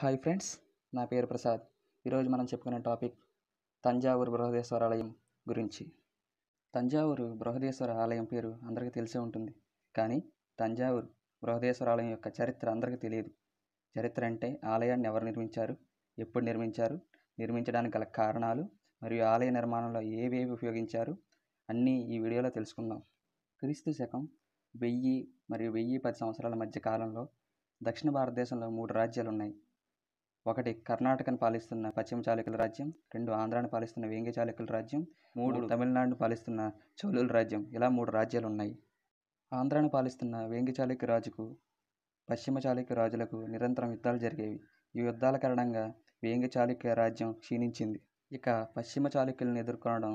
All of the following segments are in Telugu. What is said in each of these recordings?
హాయ్ ఫ్రెండ్స్ నా పేరు ప్రసాద్. ఈరోజు మనం చెప్పుకునే టాపిక్ తంజావూరు బృహదేశ్వర ఆలయం గురించి. తంజావూరు బృహదేశ్వర ఆలయం పేరు అందరికీ తెలిసే ఉంటుంది. కానీ తంజావూరు బృహదేశ్వర ఆలయం యొక్క చరిత్ర అందరికీ తెలియదు. చరిత్ర అంటే ఆలయాన్ని ఎవరు నిర్మించారు ఎప్పుడు నిర్మించారు నిర్మించడానికి గల కారణాలు మరియు ఆలయ నిర్మాణంలో ఏవేవి ఉపయోగించారు అన్నీ ఈ వీడియోలో తెలుసుకుందాం. క్రీస్తు శకం వెయ్యి మరియు వెయ్యి పది సంవత్సరాల మధ్య కాలంలో దక్షిణ భారతదేశంలో మూడు రాజ్యాలు ఉన్నాయి ఒకటి కర్ణాటకను పాలిస్తున్న పశ్చిమ చాళుక్యుల రాజ్యం రెండు ఆంధ్రాను పాలిస్తున్న వేంగి చాళుక్యుల రాజ్యం మూడు తమిళనాడును పాలిస్తున్న చోళుల రాజ్యం. ఇలా మూడు రాజ్యాలు ఉన్నాయి ఆంధ్రాను పాలిస్తున్న వేంగి చాళుక్య రాజుకు పశ్చిమ చాళుక్య రాజులకు నిరంతరం యుద్ధాలు జరిగేవి. ఈ యుద్ధాల కారణంగా వేంగి చాళుక్య రాజ్యం క్షీణించింది. ఇక పశ్చిమ చాళుక్యులను ఎదుర్కొనడం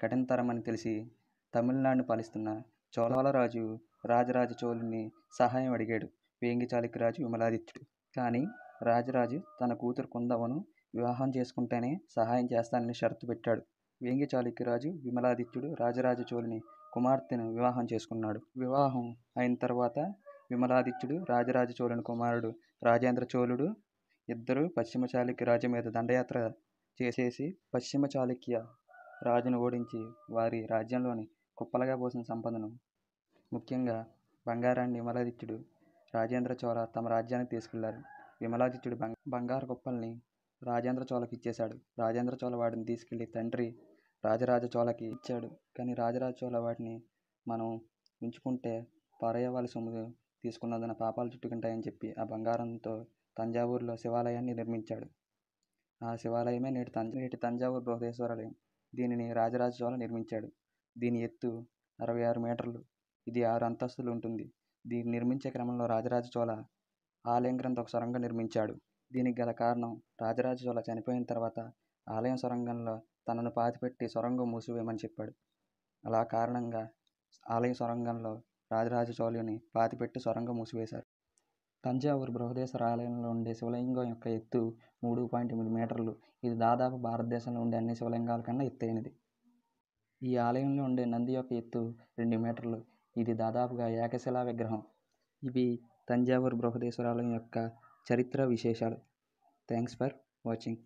కఠినతరమని తెలిసి తమిళనాడును పాలిస్తున్న చోళరాజు రాజరాజ చోళుని సహాయం అడిగాడు. వేంగి చాళుక్యరాజు విమలాదిత్యుడు. కానీ రాజరాజు తన కూతురు కుందవను వివాహం చేసుకుంటేనే సహాయం చేస్తానని షరతు పెట్టాడు. వేంగి చాళుక్యరాజు విమలాదిత్యుడు రాజరాజ చోళుని కుమార్తెను వివాహం చేసుకున్నాడు. వివాహం అయిన తర్వాత విమలాదిత్యుడు రాజరాజ చోళుని కుమారుడు రాజేంద్ర చోళుడు ఇద్దరు పశ్చిమ చాళుక్య రాజు మీద దండయాత్ర చేసేసి పశ్చిమ చాళుక్య రాజును ఓడించి వారి రాజ్యంలోని కుప్పలుగా పోసిన సంపదను ముఖ్యంగా బంగారాన్ని విమలాదిత్యుడు రాజేంద్ర చోళ తమ రాజ్యానికి తీసుకెళ్ళారు. విమలాదిత్యుడు బంగ బంగారు కుప్పల్ని రాజేంద్ర చోళకి ఇచ్చేశాడు. రాజేంద్ర చోళ వాటిని తీసుకెళ్ళి తండ్రి రాజరాజ చోళకి ఇచ్చాడు. కానీ రాజరాజ చోళ వాటిని మనం ఉంచుకుంటే పరయ్య వాళ్ళ సొమ్ము తీసుకున్నందున పాపాలు చుట్టుకుంటాయని చెప్పి ఆ బంగారంతో తంజావూరులో శివాలయాన్ని నిర్మించాడు. ఆ శివాలయమే నేటి తంజ నేటి తంజావూరు బృహదేశ్వరాలయం. దీనిని రాజరాజ చోళ నిర్మించాడు. దీని ఎత్తు అరవై ఆరు మీటర్లు. ఇది ఆరు అంతస్తులు ఉంటుంది. దీన్ని నిర్మించే క్రమంలో రాజరాజ చోళ ఆలయం క్రింద ఒక సొరంగం నిర్మించాడు. దీనికి గల కారణం రాజరాజ చోళ చనిపోయిన తర్వాత ఆలయం సొరంగంలో తనను పాతిపెట్టి సొరంగం మూసివేయమని చెప్పాడు. అలా కారణంగా ఆలయ సొరంగంలో రాజరాజ చోళుని పాతిపెట్టి సొరంగం మూసివేశారు. తంజావూరు బృహదేశ్వర ఆలయంలో ఉండే శివలింగం యొక్క ఎత్తు మూడు పాయింట్ ఎనిమిది మీటర్లు. ఇది దాదాపు భారతదేశంలో ఉండే అన్ని శివలింగాల కన్నా ఎత్తైనది. ఈ ఆలయంలో ఉండే నంది యొక్క ఎత్తు రెండు మీటర్లు. ఇది దాదాపుగా ఏకశిలా విగ్రహం. ఇవి తంజావూరు బృహదేశ్వర ఆలయం యొక్క చరిత్ర విశేషాలు. Thanks for watching.